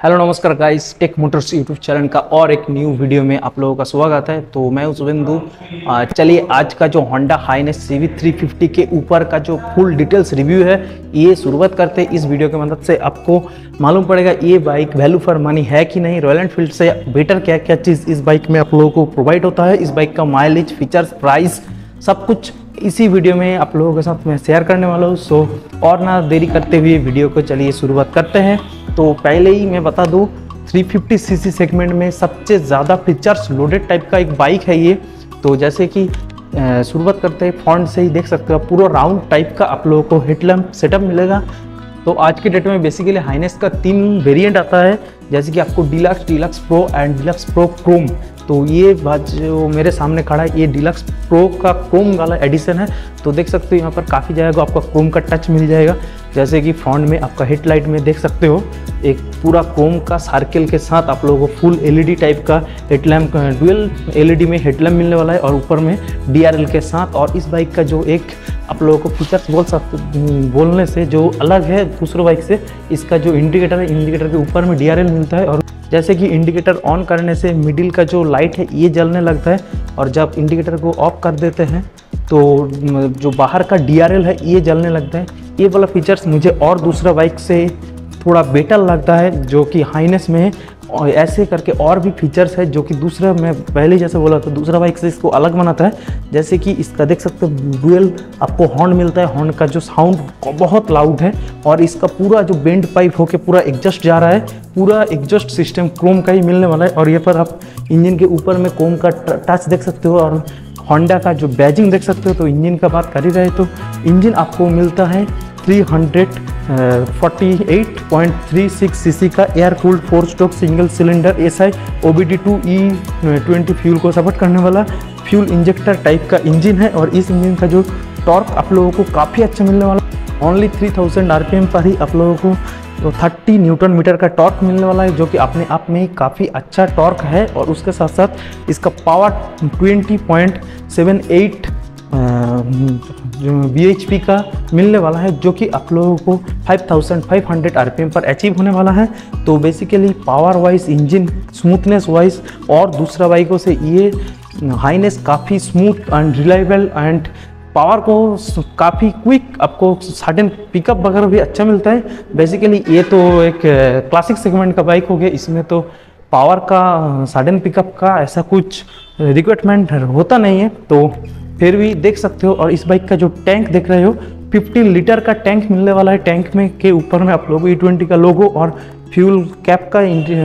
Hello, नमस्कार guys tech motors YouTube channel का और एक न्यू वीडियो में आप लोगों का स्वागत है। तो मैं उस बिंदु चलिए आज का जो Honda H'ness C V three fifty के ऊपर का जो फुल डिटेल्स रिव्यू है, ये शुरुआत करते हैं। इस वीडियो की मदद से आपको मालूम पड़ेगा ये बाइक वैल्यू फॉर मनी है कि नहीं रॉयल एनफील्ड से बेटर क्या क्या चीज़ इस बाइक में आप लोगों को प्रोवाइड होता है। इस बाइक का माइलेज फीचर्स प्राइस सब कुछ इसी वीडियो में आप लोगों के साथ मैं शेयर करने वाला हूँ। सो और ना देरी करते हुए वीडियो को चलिए शुरुआत करते हैं। तो पहले ही मैं बता दूँ 350 सीसी सेगमेंट में सबसे ज़्यादा फीचर्स लोडेड टाइप का एक बाइक है ये। तो जैसे कि शुरुआत करते हैं फ्रंट से ही देख सकते हो, पूरा राउंड टाइप का आप लोगों को हेडलैम्प सेटअप मिलेगा। तो आज के डेट में बेसिकली हाइनेस का तीन वेरिएंट आता है, जैसे कि आपको deluxe deluxe pro and deluxe pro chrome तो ये बात जो मेरे सामने खड़ा है, ये डिलक्स प्रो का क्रोम वाला एडिशन है। तो देख सकते हो यहाँ पर काफ़ी जाएगा आपका क्रोम का टच मिल जाएगा। जैसे कि फ्रंट में आपका हेडलाइट में देख सकते हो, एक पूरा क्रोम का सर्किल के साथ आप लोगों को फुल एलईडी टाइप का हेडलैम्प डुअल एलईडी में हेडलैम्प मिलने वाला है और ऊपर में डीआरएल के साथ और इस बाइक का जो एक आप लोगों को फीचर्स बोल सकते, बोलने से जो अलग है दूसरों बाइक से, इसका जो इंडिकेटर है इंडिकेटर के ऊपर में डीआरएल मिलता है और जैसे कि इंडिकेटर ऑन करने से मिडिल का जो लाइट है, ये जलने लगता है और जब इंडिकेटर को ऑफ़ कर देते हैं तो जो बाहर का डीआरएल है, ये जलने लगता है। ये वाला फीचर्स मुझे और दूसरा बाइक से थोड़ा बेटर लगता है, जो कि हाइनेस में है। और ऐसे करके और भी फीचर्स है जो कि दूसरा मैं पहले जैसे बोला था, दूसरा बाइक से इसको अलग बनाता है। जैसे कि इसका देख सकते हो डुअल आपको हॉर्न मिलता है हॉर्न का जो साउंड बहुत लाउड है और इसका पूरा जो बेंड पाइप होके पूरा एग्जस्ट जा रहा है, पूरा एग्जस्ट सिस्टम क्रोम का ही मिलने वाला है। और ये पर आप इंजन के ऊपर में क्रोम का टच देख सकते हो और होंडा का जो बैजिंग देख सकते हो तो इंजन का बात कर ही रहे तो इंजन आपको मिलता है 348.36 सीसी का air cooled four stroke single cylinder S I O B D two E twenty fuel को सपोर्ट करने वाला फ्यूल इंजेक्टर टाइप का इंजन है और इस इंजन का जो टॉर्क आप लोगों को काफ़ी अच्छा मिलने वाला ओनली 3000 आरपीएम पर ही आप लोगों को तो 30 न्यूटन मीटर का टॉर्क मिलने वाला है, जो कि अपने आप में ही काफ़ी अच्छा टॉर्क है और उसके साथ साथ इसका पावर 20.78 बी का मिलने वाला है, जो कि आप लोगों को 5500 आरपीएम पर अचीव होने वाला है। तो basically power wise engine smoothness wise और दूसरा बाइकों से ये हाईनेस काफ़ी smooth and reliable and power को काफ़ी क्विक आपको सडन पिकअप वगैरह भी अच्छा मिलता है। बेसिकली ये तो एक क्लासिक सेगमेंट का बाइक हो गया। इसमें तो पावर का सडन पिकअप का ऐसा कुछ रिक्वायरमेंट होता नहीं है। तो फिर भी देख सकते हो और इस बाइक का जो टैंक देख रहे हो 15 लीटर का टैंक मिलने वाला है। टैंक में के ऊपर में आप लोगों ई ट्वेंटी का लोगो और फ्यूल कैप का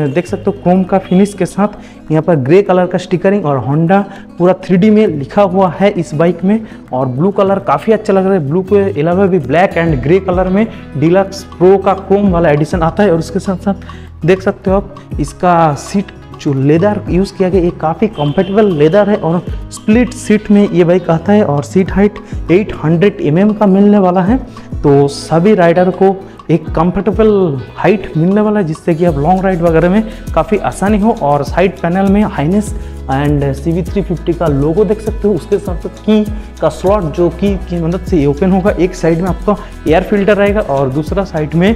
देख सकते हो क्रोम का फिनिश के साथ यहाँ पर ग्रे कलर का स्टिकरिंग और होंडा पूरा थ्री में लिखा हुआ है इस बाइक में और ब्लू कलर काफ़ी अच्छा लग रहा है। ब्लू के अलावा भी ब्लैक एंड ग्रे कलर में डिलक्स प्रो का क्रोम वाला एडिशन आता है और उसके साथ साथ देख सकते हो आप, इसका सीट जो लेदर यूज़ किया गया, ये काफ़ी कंफर्टेबल लेदर है और स्प्लिट सीट में ये बाइक आता है और सीट हाइट 800 हंड्रेड mm का मिलने वाला है। तो सभी राइडर को एक कंफर्टेबल हाइट मिलने वाला है, जिससे कि आप लॉन्ग राइड वगैरह में काफ़ी आसानी हो और साइड पैनल में H'ness and C V three fifty का लोगो देख सकते हो। उसके साथ साथ की का स्लॉट जो की मदद से ओपन होगा। एक साइड में आपका एयर फ़िल्टर रहेगा और दूसरा साइड में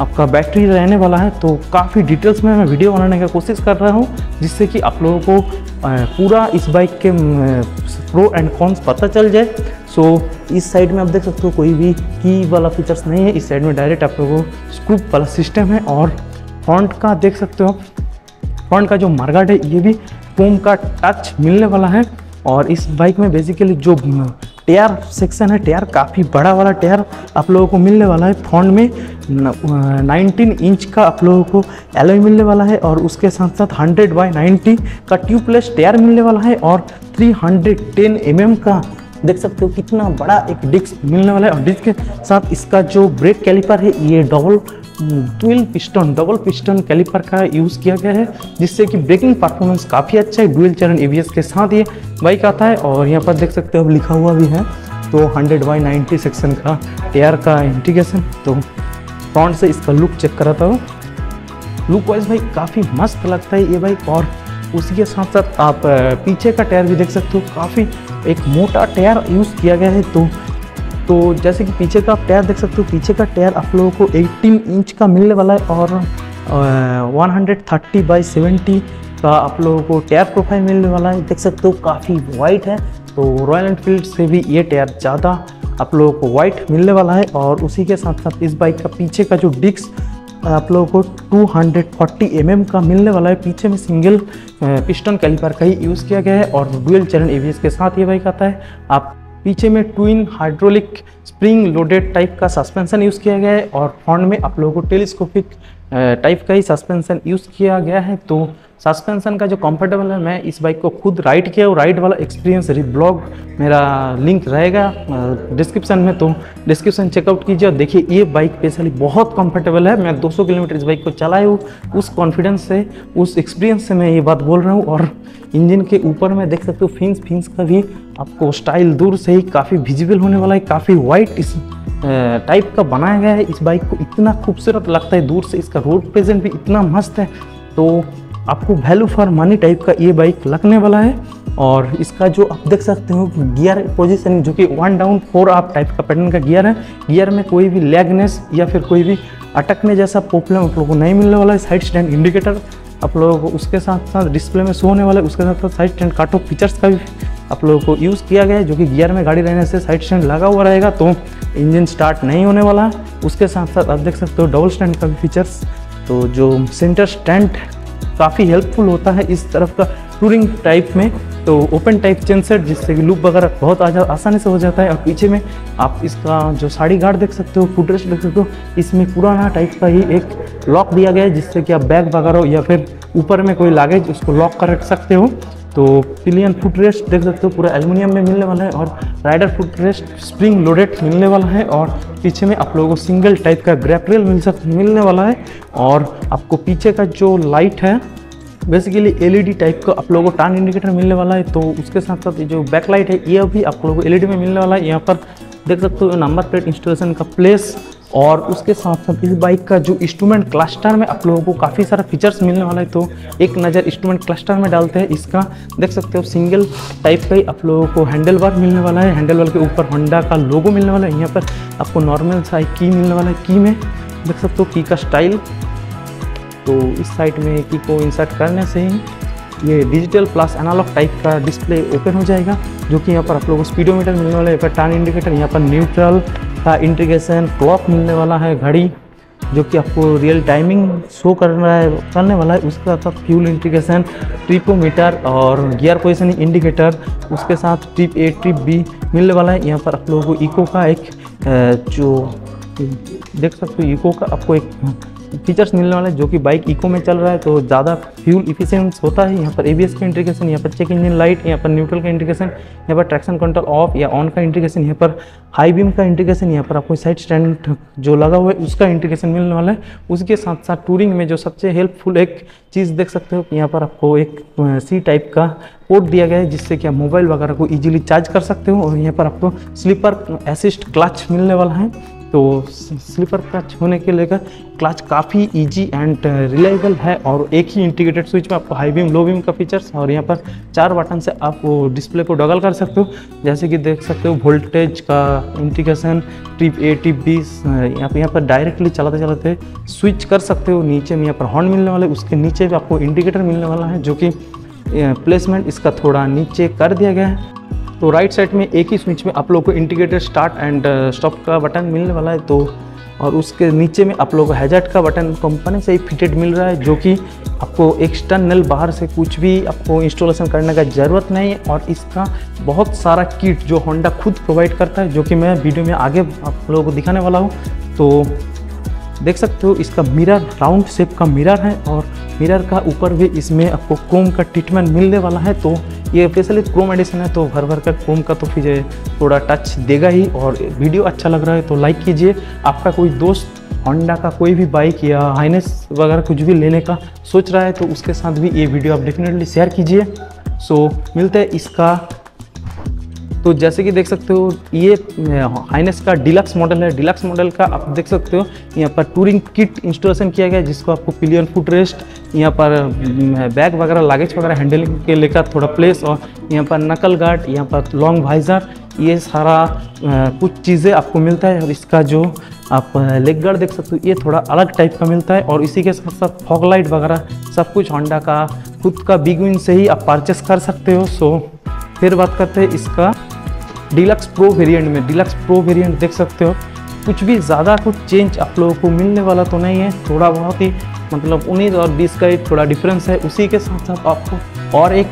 आपका बैटरी रहने वाला है तो काफ़ी डिटेल्स में मैं वीडियो बनाने का कोशिश कर रहा हूँ, जिससे कि आप लोगों को पूरा इस बाइक के प्रो एंड कॉन्स पता चल जाए। सो इस साइड में आप देख सकते हो कोई भी की वाला फीचर्स नहीं है। इस साइड में डायरेक्ट आप लोगों को स्क्रूप वाला सिस्टम है और फ्रंट का देख सकते हो फ्रंट का जो मार्गाट है, ये भी फोम का टच मिलने वाला है। और इस बाइक में बेसिकली जो टायर सेक्शन है टेयर काफ़ी बड़ा वाला टायर आप लोगों को मिलने वाला है फ्रंट में। 19 इंच का आप लोगों को एलोई मिलने वाला है और उसके साथ साथ 100 बाय 90 का ट्यूबलेस टायर मिलने वाला है और 310 mm का देख सकते हो कितना बड़ा एक डिस्क मिलने वाला है। और डिस्क के साथ इसका जो ब्रेक कैलिपर है, ये double twin piston double piston caliper का यूज़ किया गया है, जिससे कि ब्रेकिंग परफॉर्मेंस काफ़ी अच्छा है डुअल चरण एवीएस के साथ ये बाइक आता है, और यहाँ पर देख सकते हो अब लिखा हुआ भी है तो 100 बाई 90 सेक्शन का एयर का इंटीग्रेशन तो फ्रंट से इसका लुक चेक कराता हूँ। लुक वाइज भाई, काफ़ी मस्त लगता है ये बाइक और उसी के साथ साथ आप पीछे का टायर भी देख सकते हो, काफ़ी एक मोटा टायर यूज़ किया गया है तो तो जैसे कि पीछे का आप टायर देख सकते हो, पीछे का टायर आप लोगों को 18 इंच का मिलने वाला है और one hundred thirty by seventy का आप लोगों को टायर प्रोफ़ाइल मिलने वाला है। देख सकते हो, काफ़ी वाइट है। तो रॉयल एनफील्ड से भी ये टायर ज़्यादा आप लोगों को वाइट मिलने वाला है और उसी के साथ साथ इस बाइक का पीछे का जो डिस्क आप लोगों को 240 mm का मिलने वाला है। पीछे में सिंगल पिस्टन कैलिपर का ही यूज़ किया गया है और डुअल चरण एवीएस के साथ ये बाइक आता है। आप पीछे में twin hydraulic spring loaded type का सस्पेंशन यूज़ किया गया है और फ्रंट में आप लोगों को टेलीस्कोपिक टाइप का ही सस्पेंशन यूज़ किया गया है तो सस्पेंशन का जो कंफर्टेबल है, मैं इस बाइक को खुद राइड किया और राइड वाला एक्सपीरियंस ब्लॉग मेरा लिंक रहेगा डिस्क्रिप्शन में। तो डिस्क्रिप्शन चेकआउट कीजिए और देखिए, ये बाइक स्पेशली बहुत कंफर्टेबल है। मैं 200 किलोमीटर इस बाइक को चलाया हूँ। उस कॉन्फिडेंस से, उस एक्सपीरियंस से मैं ये बात बोल रहा हूँ और इंजन के ऊपर में देख सकते हो फिंस फिंस का भी आपको स्टाइल दूर से ही काफ़ी विजिबल होने वाला है। काफ़ी वाइट इस टाइप का बनाया गया है। इस बाइक को इतना खूबसूरत लगता है, दूर से इसका रोड प्रेजेंट भी इतना मस्त है। तो आपको वैल्यू फॉर मनी टाइप का ये बाइक लगने वाला है और इसका जो आप देख सकते हो गियर पोजीशन जो कि वन डाउन फोर आप टाइप का पैटर्न का गियर है। गियर में कोई भी लैगनेस या फिर कोई भी अटकने जैसा प्रॉब्लम आप लोगों को नहीं मिलने वाला है। साइड स्टैंड इंडिकेटर आप लोगों को उसके साथ साथ डिस्प्ले में शो होने वाला है। उसके साथ साथ साइड स्टैंड काटो फीचर्स का भी आप लोगों को यूज़ किया गया है, जो कि गियर में गाड़ी रहने से साइड स्टैंड लगा हुआ रहेगा तो इंजन स्टार्ट नहीं होने वाला। उसके साथ साथ आप देख सकते हो डबल स्टैंड का भी फीचर्स तो जो सेंटर स्टैंड काफ़ी हेल्पफुल होता है इस तरफ़ का टूरिंग टाइप में। तो ओपन टाइप चेंसर जिससे कि लूप वगैरह बहुत आसानी से हो जाता है। और पीछे में आप इसका जो साड़ी गार्ड देख सकते हो फुटरेस्ट देख सकते हो, इसमें पुराना टाइप का ही एक लॉक दिया गया है जिससे कि आप बैग वगैरह या फिर ऊपर में कोई लागेज उसको लॉक कर रख सकते हो। तो पिलियन फुट रेस्ट देख सकते हो, पूरा एल्यूमिनियम में मिलने वाला है और rider foot rest spring loaded मिलने वाला है और पीछे में आप लोगों को सिंगल टाइप का ग्रैपरेल मिल सक, मिलने वाला है और आपको पीछे का जो लाइट है बेसिकली एलईडी टाइप का आप लोगों को टर्न इंडिकेटर मिलने वाला है तो उसके साथ साथ ये जो बैकलाइट है, ये भी आप लोगों को एलईडी में मिलने वाला है। यहाँ पर देख सकते हो नंबर प्लेट इंस्टॉलेशन का प्लेस और उसके साथ साथ इस बाइक का जो इंस्ट्रूमेंट क्लस्टर में आप लोगों को काफ़ी सारा फीचर्स मिलने वाला है तो एक नज़र इंस्ट्रूमेंट क्लस्टर में डालते हैं इसका। देख सकते हो सिंगल टाइप का ही आप लोगों को हैंडल बार मिलने वाला है। हैंडल बार के ऊपर होंडा का लोगो मिलने वाला है। यहाँ पर आपको नॉर्मल साइज़ की मिलने वाला है की में। देख सकते हो की का स्टाइल तो इस साइड में की को इंसर्ट करने से ही ये डिजिटल प्लस एनालॉग टाइप का डिस्प्ले ओपन हो जाएगा, जो कि यहाँ पर आप लोगों को स्पीडोमीटर मिलने वाला है। यहाँ पर टर्न इंडिकेटर यहाँ पर न्यूट्रल का इंटीग्रेशन क्लॉक मिलने वाला है घड़ी, जो कि आपको रियल टाइमिंग शो कर रहा है, करने वाला है। उसके साथ फ्यूल इंटीग्रेशन ट्रिपोमीटर और गियर पोजिशन इंडिकेटर उसके साथ ट्रिप ए ट्रिप बी मिलने वाला है। यहाँ पर आप लोगों को इको का एक जो, देख सकते हो इको का आपको एक फीचर्स मिलने वाले जो कि बाइक इको में चल रहा है तो ज़्यादा फ्यूल इफिशियंस होता है यहाँ पर एबीएस का इंटीग्रेशन यहाँ पर चेक इंजन लाइट यहाँ पर न्यूट्रल का इंटीग्रेशन यहाँ पर ट्रैक्शन कंट्रोल ऑफ़ या ऑन का इंटीग्रेशन यहाँ पर हाई बीम का इंटीग्रेशन यहाँ पर आपको साइड स्टैंड जो लगा हुआ है, उसका इंटीग्रेशन मिलने वाला है। उसके साथ साथ टूरिंग में जो सबसे हेल्पफुल एक चीज़ देख सकते हो यहाँ पर आपको एक सी टाइप का पोर्ट दिया गया है, जिससे कि आप मोबाइल वगैरह को इजीली चार्ज कर सकते हो और यहाँ पर आपको स्लीपर असिस्ट क्लच मिलने वाला है। तो स्लीपर क्लच होने के लेकर क्लच काफ़ी इजी एंड रिलायबल है और एक ही इंटीग्रेटेड स्विच में आपको हाई बीम लो बीम का फीचर्स और यहाँ पर चार बटन से आप वो डिस्प्ले को डगल कर सकते हो। जैसे कि देख सकते हो वोल्टेज का integration tip A tip B यहाँ पर यहाँ पर डायरेक्टली चलाते चलाते स्विच कर सकते हो। नीचे में यहाँ पर हॉर्न मिलने वाला, उसके नीचे भी आपको इंडिकेटर मिलने वाला है, जो कि प्लेसमेंट इसका थोड़ा नीचे कर दिया गया है। तो राइट साइड में एक ही स्विच में आप लोग को इंटीग्रेटेड स्टार्ट एंड स्टॉप का बटन मिलने वाला है तो और उसके नीचे में आप लोग को हैजर्ट का बटन कंपनी से ही फिटेड मिल रहा है, जो कि आपको एक्सटर्नल बाहर से कुछ भी आपको इंस्टॉलेशन करने का ज़रूरत नहीं है, और इसका बहुत सारा किट जो होंडा खुद प्रोवाइड करता है, जो कि मैं वीडियो में आगे आप लोगों को दिखाने वाला हूँ। तो देख सकते हो, इसका मिरर राउंड शेप का मिरर है और मिरर का ऊपर भी इसमें आपको क्रोम का ट्रीटमेंट मिलने वाला है। तो ये स्पेशली क्रोम एडिशन है तो भर भर का क्रोम का तो फिर थोड़ा टच देगा ही और वीडियो अच्छा लग रहा है तो लाइक कीजिए। आपका कोई दोस्त होंडा का कोई भी बाइक या हाइनेस वगैरह कुछ भी लेने का सोच रहा है तो उसके साथ भी ये वीडियो आप डेफिनेटली शेयर कीजिए। सो मिलते हैं इसका तो जैसे कि देख सकते हो, ये हाइनेस का डिलक्स मॉडल है। डिलक्स मॉडल का आप देख सकते हो, यहाँ पर टूरिंग किट इंस्टॉलेशन किया गया जिसको आपको पिलियन फुट रेस्ट, यहाँ पर बैग वगैरह, लागेज वगैरह हैंडलिंग के लेकर थोड़ा प्लेस और यहाँ पर नकल गार्ड, यहाँ पर लॉन्ग वाइजर, ये सारा कुछ चीज़ें आपको मिलता है। और इसका जो आप लेग गार्ड देख सकते हो, ये थोड़ा अलग टाइप का मिलता है। और इसी के साथ साथ फॉग लाइट वगैरह, सब कुछ होंडा का, खुद का बिग विन से ही आप परचेस कर सकते हो। सो, फिर बात करते हैं इसका डिलक्स प्रो वेरिएंट में डिलक्स प्रो वेरिएंट देख सकते हो। कुछ भी ज़्यादा कुछ चेंज आप लोगों को मिलने वाला तो नहीं है। थोड़ा बहुत ही मतलब उन्नीस और बीस का एक थोड़ा डिफरेंस है। उसी के साथ साथ आपको और एक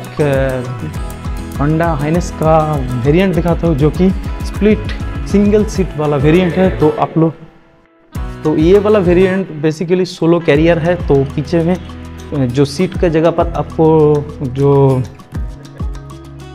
होंडा हाइनेस का वेरिएंट दिखाता हूँ जो कि स्प्लिट सिंगल सीट वाला वेरिएंट है। तो आप लोग तो ये वाला वेरिएंट बेसिकली सोलो कैरियर है। तो पीछे में जो सीट का जगह पर आपको जो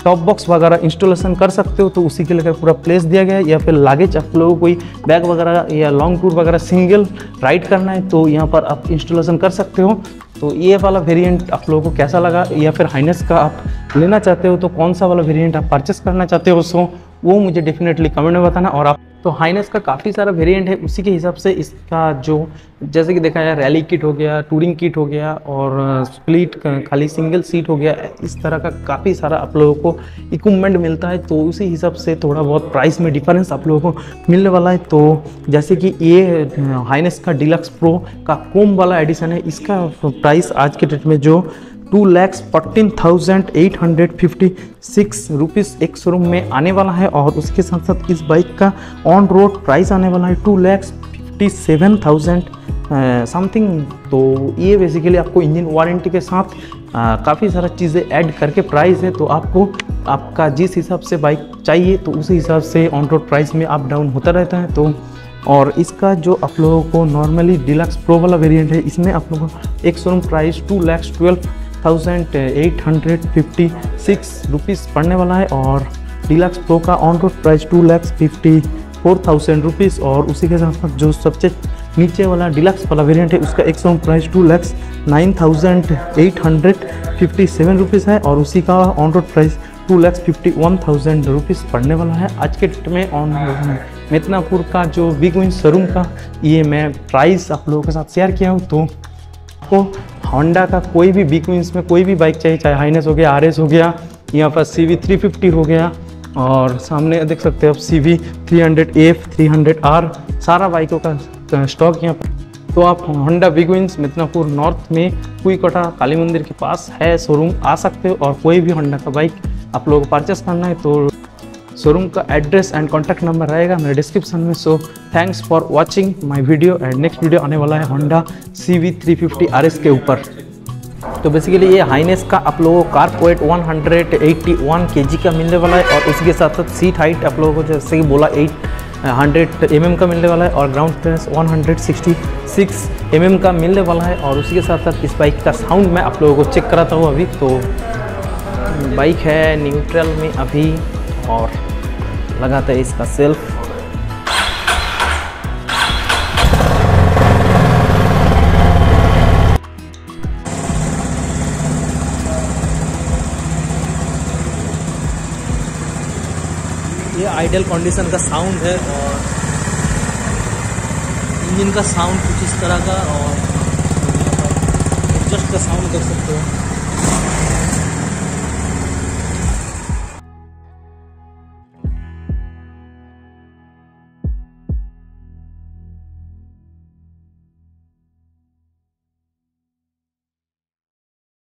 टॉप बॉक्स वगैरह इंस्टॉलेशन कर सकते हो तो उसी के लिए पूरा प्लेस दिया गया है? या फिर लागेज आप लोगों को कोई बैग वगैरह या लॉन्ग टूर वगैरह सिंगल राइड करना है तो यहाँ पर आप इंस्टॉलेशन कर सकते हो। तो ये वाला वेरिएंट आप लोगों को कैसा लगा? या फिर हाइनेस का आप लेना चाहते हो तो कौन सा वाला वेरियंट आप परचेस करना चाहते हो? सो वो मुझे डेफिनेटली कमेंट में बताना और आप तो हाइनेस का काफ़ी सारा वेरिएंट है। उसी के हिसाब से इसका जो, जैसे कि देखा जाए रैली किट हो गया टूरिंग किट हो गया और स्प्लिट खाली सिंगल सीट हो गया, इस तरह का काफ़ी सारा आप लोगों को इक्विपमेंट मिलता है। तो उसी हिसाब से थोड़ा बहुत प्राइस में डिफरेंस आप लोगों को मिलने वाला है। तो जैसे कि ये हाइनेस का डिलक्स प्रो का कोम वाला एडिशन है। इसका प्राइस आज के डेट में जो two lakhs fourteen thousand eight hundred fifty six rupees ex showroom में आने वाला है और उसके साथ साथ इस बाइक का ऑन रोड प्राइस आने वाला है two lakhs fifty seven thousand something तो ये बेसिकली आपको इंजन वारंटी के साथ काफ़ी सारा चीज़ें ऐड करके प्राइस है। तो आपको आपका जिस हिसाब से बाइक चाहिए तो उसी हिसाब से ऑन रोड प्राइस में अप डाउन होता रहता है। तो और इसका जो आप लोगों को नॉर्मली डिलक्स प्रो वाला वेरिएंट है, इसमें आप लोगों को ex showroom price two lakhs twelve thousand eight hundred fifty six rupees पड़ने वाला है और डिलक्स प्रो का on road price two lakhs fifty four thousand rupees और उसी के साथ साथ जो सबसे नीचे वाला डिलक्स वाला वेरिएंट है, उसका एक सौ price two lakhs nine thousand eight hundred fifty seven rupees है और उसी का on road price two lakhs fifty one thousand rupees पड़ने वाला है। आज के डेट में ऑन मिदनापुर का जो बिग विन शोरूम का ये मैं प्राइस आप लोगों के साथ शेयर किया हूँ तो आपको होंडा का कोई भी बिग विंस में कोई भी बाइक चाहिए चाहे हाइनेस हो गया आरएस हो गया, यहाँ पर सी वी हो गया, और सामने देख सकते हो आप C V three hundred F three hundred R सारा बाइकों का स्टॉक यहाँ पर। तो आप Honda big wings Midnapore north में कोटा काली मंदिर के पास है शोरूम आ सकते हो, और कोई भी होंडा का बाइक आप लोगों परचेस करना है तो शोरूम का एड्रेस एंड कॉन्टैक्ट नंबर रहेगा मेरे डिस्क्रिप्शन में। So thanks for watching my video and next video आने वाला है Honda C V three fifty R S के ऊपर। तो बेसिकली ये हाइनेस का आप लोगों को कार वेट 181 केजी का मिलने वाला है और उसी के साथ साथ सीट हाइट आप लोगों को जैसे कि बोला 800 एम mm का मिलने वाला है और ग्राउंड क्लियरेंस 166 एम mm का मिलने वाला है और उसी के साथ साथ इस बाइक का साउंड मैं आप लोगों को चेक कराता हूँ अभी। तो बाइक है न्यूट्रल में अभी और लगाते हैं इसका सेल्फ। ये आइडियल कंडीशन का साउंड है और इंजन का साउंड कुछ इस तरह का और जस्ट का साउंड देख सकते हो।